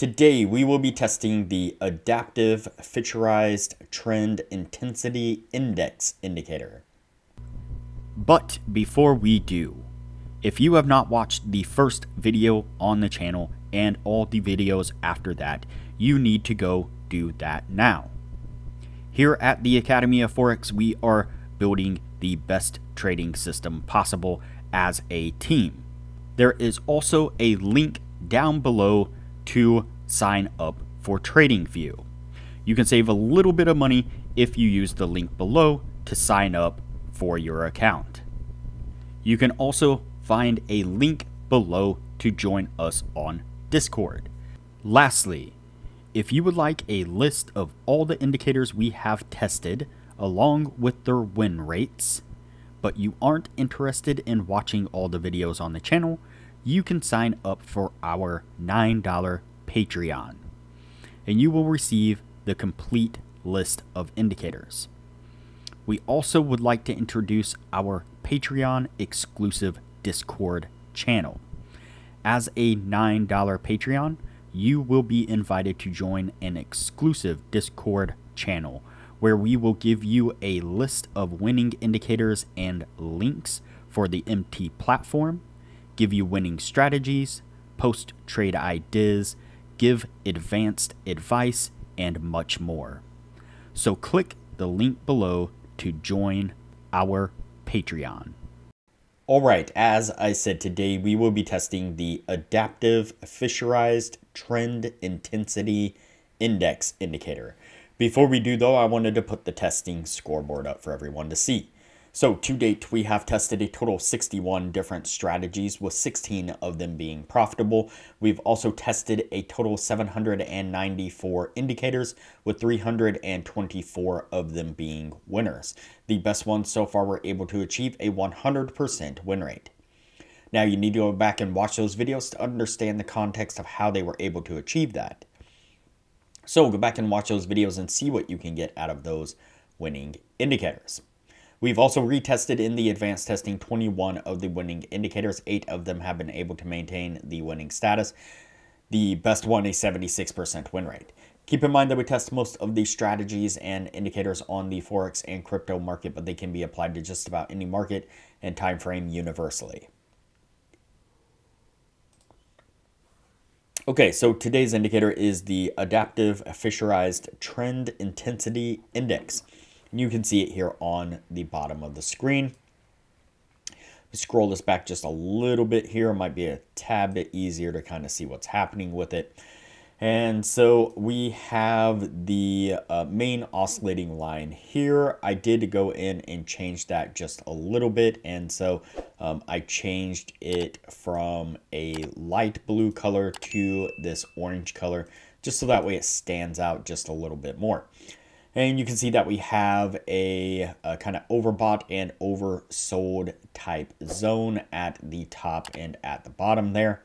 Today we will be testing the Adaptive Fisherized Trend Intensity Index indicator. But before we do, if you have not watched the first video on the channel and all the videos after that, you need to go do that now. Here at the Academy of Forex, we are building the best trading system possible as a team. There is also a link down below to sign up for TradingView. You can save a little bit of money if you use the link below to sign up for your account. You can also find a link below to join us on Discord. Lastly, if you would like a list of all the indicators we have tested along with their win rates, but you aren't interested in watching all the videos on the channel, you can sign up for our $9 Patreon, and you will receive the complete list of indicators. We also would like to introduce our Patreon exclusive Discord channel. As a $9 Patreon, you will be invited to join an exclusive Discord channel where we will give you a list of winning indicators and links for the MT platform, give you winning strategies, post trade ideas, give advanced advice, and much more. So click the link below to join our Patreon. All right, as I said today, we will be testing the Adaptive Fisherized Trend Intensity Index indicator. Before we do though, I wanted to put the testing scoreboard up for everyone to see. So to date, we have tested a total of 61 different strategies with 16 of them being profitable. We've also tested a total of 794 indicators with 324 of them being winners. The best ones so far were able to achieve a 100% win rate. Now you need to go back and watch those videos to understand the context of how they were able to achieve that. So go back and watch those videos and see what you can get out of those winning indicators. We've also retested in the advanced testing 21 of the winning indicators. Eight of them have been able to maintain the winning status. The best one, a 76% win rate. Keep in mind that we test most of these strategies and indicators on the Forex and crypto market, but they can be applied to just about any market and time frame universally. Okay, so today's indicator is the Adaptive Fisherized Trend Intensity Index. And you can see it here on the bottom of the screen. Scroll this back just a little bit here. It might be a tad bit easier to kind of see what's happening with it. And so we have the uh, main oscillating line here. I did go in and change that just a little bit. And so um, I changed it from a light blue color to this orange color, just so that way it stands out just a little bit more. And you can see that we have a, a kind of overbought and oversold type zone at the top and at the bottom there.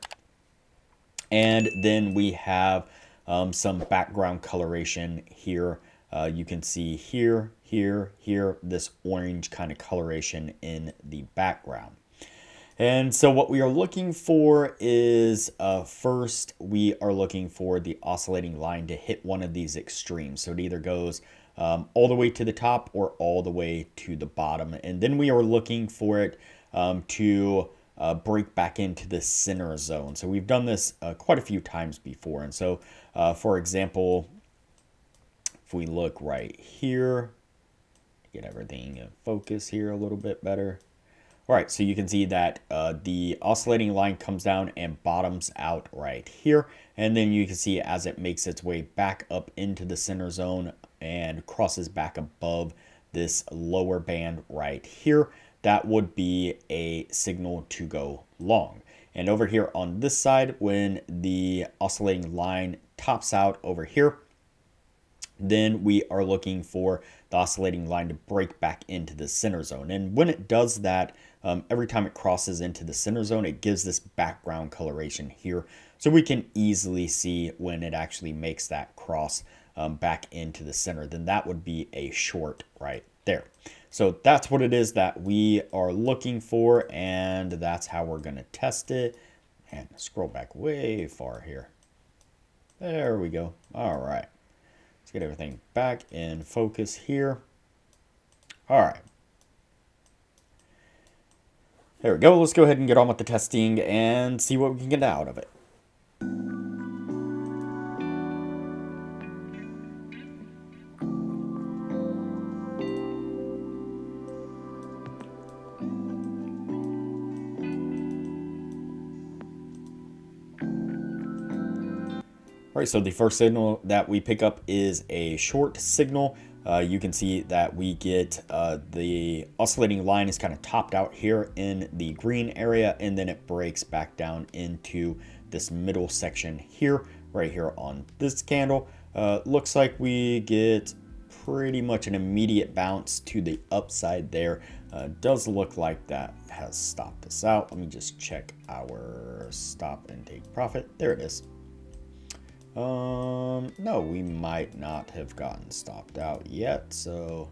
And then we have um, some background coloration here. Uh, you can see here, here, here, this orange kind of coloration in the background. And so what we are looking for is uh, first, we are looking for the oscillating line to hit one of these extremes. So it either goes um, all the way to the top or all the way to the bottom. And then we are looking for it um, to uh, break back into the center zone. So we've done this uh, quite a few times before. And so, uh, for example, if we look right here, get everything in focus here a little bit better. All right, so you can see that uh, the oscillating line comes down and bottoms out right here. And then you can see as it makes its way back up into the center zone and crosses back above this lower band right here, that would be a signal to go long. And over here on this side, when the oscillating line tops out over here, then we are looking for the oscillating line to break back into the center zone. And when it does that, um, every time it crosses into the center zone, it gives this background coloration here. So we can easily see when it actually makes that cross um, back into the center, then that would be a short right there. So that's what it is that we are looking for, and that's how we're going to test it. And scroll back way far here. There we go. All right. Let's get everything back in focus here. All right. There we go. Let's go ahead and get on with the testing and see what we can get out of it. All right, so the first signal that we pick up is a short signal. Uh, you can see that we get uh, the oscillating line is kind of topped out here in the green area, and then it breaks back down into this middle section here, right here on this candle. Uh, looks like we get pretty much an immediate bounce to the upside there. Uh, does look like that has stopped us out. Let me just check our stop and take profit. There it is. Um, no, we might not have gotten stopped out yet. So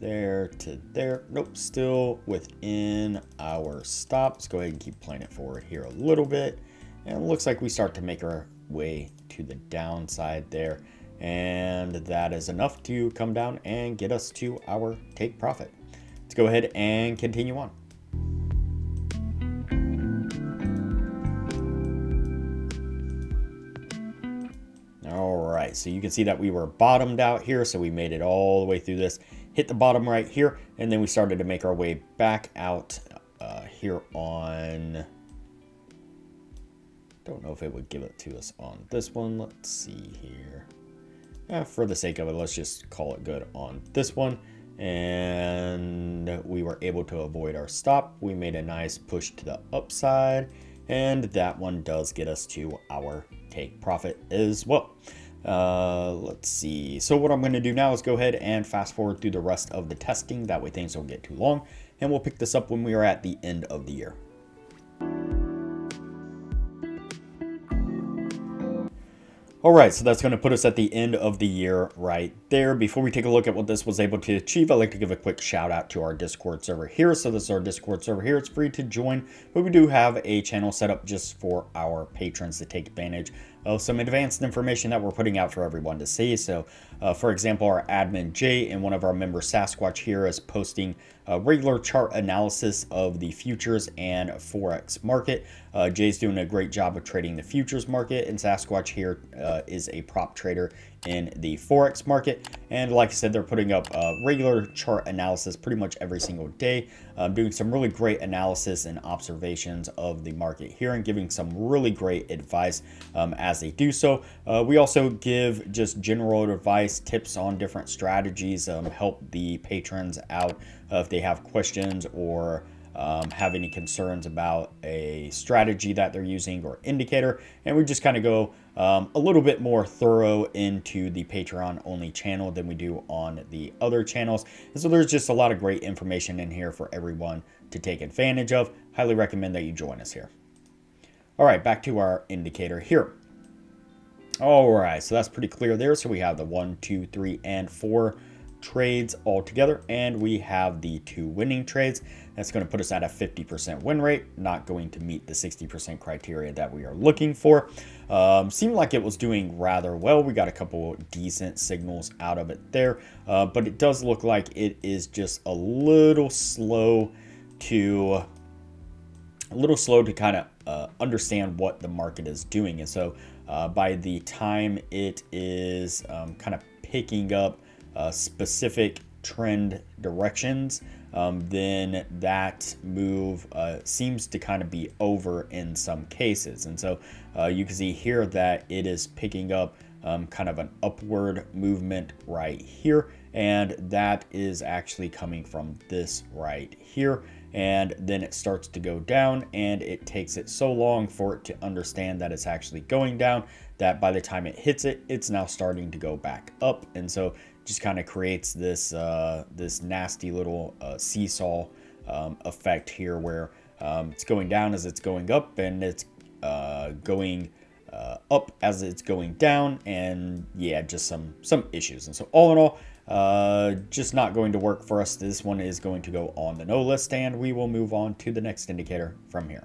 there to there. Nope, still within our stop. Let's go ahead and keep playing it forward here a little bit. And it looks like we start to make our way to the downside there. And that is enough to come down and get us to our take profit. Let's go ahead and continue on. Right, so you can see that we were bottomed out here, so we made it all the way through this, hit the bottom right here, and then we started to make our way back out uh, here on, don't know if it would give it to us on this one, let's see here. Eh, for the sake of it, let's just call it good on this one. And we were able to avoid our stop. We made a nice push to the upside. And that one does get us to our take profit as well. Uh, let's see. So what I'm going to do now is go ahead and fast forward through the rest of the testing. That way things don't get too long. And we'll pick this up when we are at the end of the year. All right, so that's going to put us at the end of the year right there. Before we take a look at what this was able to achieve, I'd like to give a quick shout out to our Discord server here. So this is our Discord server here. It's free to join, but we do have a channel set up just for our patrons to take advantage of some advanced information that we're putting out for everyone to see. So, uh, for example, our admin Jay and one of our members Sasquatch here is posting a regular chart analysis of the futures and forex market. Uh, Jay's doing a great job of trading the futures market, and Sasquatch here uh, is a prop trader in the forex market. And like I said, they're putting up uh, regular chart analysis pretty much every single day, um, doing some really great analysis and observations of the market here, and giving some really great advice um, as they do so. Uh, we also give just general advice, tips on different strategies, um, help the patrons out uh, if they have questions or um, have any concerns about a strategy that they're using or indicator. And we just kind of go um, a little bit more thorough into the Patreon only channel than we do on the other channels. And so there's just a lot of great information in here for everyone to take advantage of. Highly recommend that you join us here. All right, back to our indicator here. All right, so that's pretty clear there. So we have the one, two, three, and four trades all together, and we have the two winning trades. That's going to put us at a 50% win rate, not going to meet the 60% criteria that we are looking for. Um, seemed like it was doing rather well. We got a couple decent signals out of it there, uh, but it does look like it is just a little slow to a little slow to kind of uh, understand what the market is doing. And so uh, by the time it is um, kind of picking up uh, specific trend directions, um, then that move uh, seems to kind of be over in some cases. And so uh, you can see here that it is picking up um, kind of an upward movement right here. And that is actually coming from this right here. And then it starts to go down and it takes it so long for it to understand that it's actually going down that by the time it hits it, it's now starting to go back up. And so just kind of creates this uh, this nasty little uh, seesaw um, effect here where um, it's going down as it's going up and it's uh, going uh, up as it's going down and yeah just some some issues. And so all in all uh, just not going to work for us. This one is going to go on the no list and we will move on to the next indicator from here